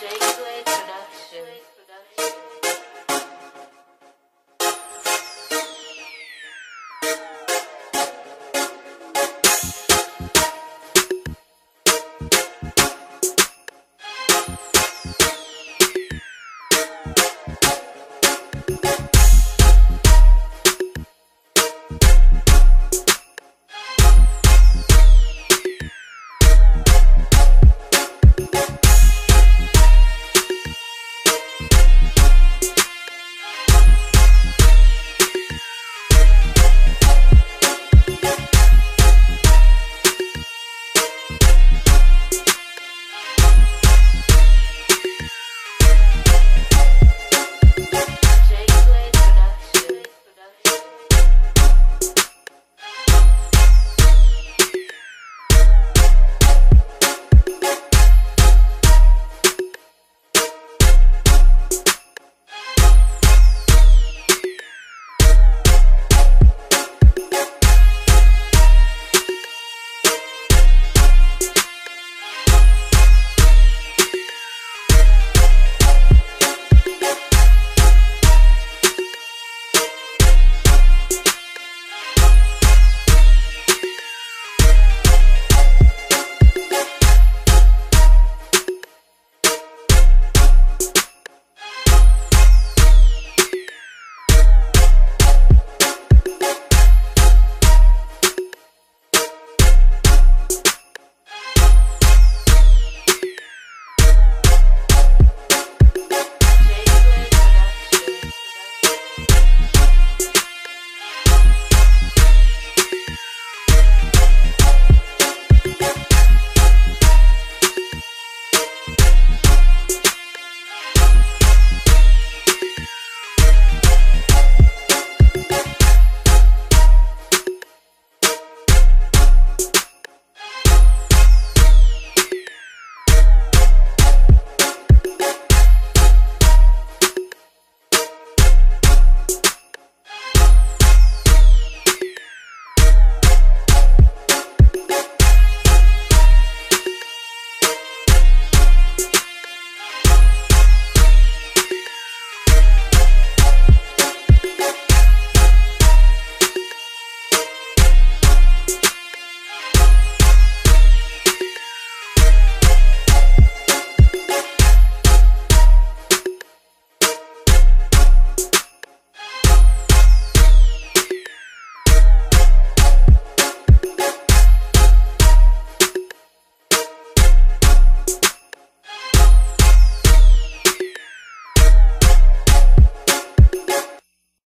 shake shakes like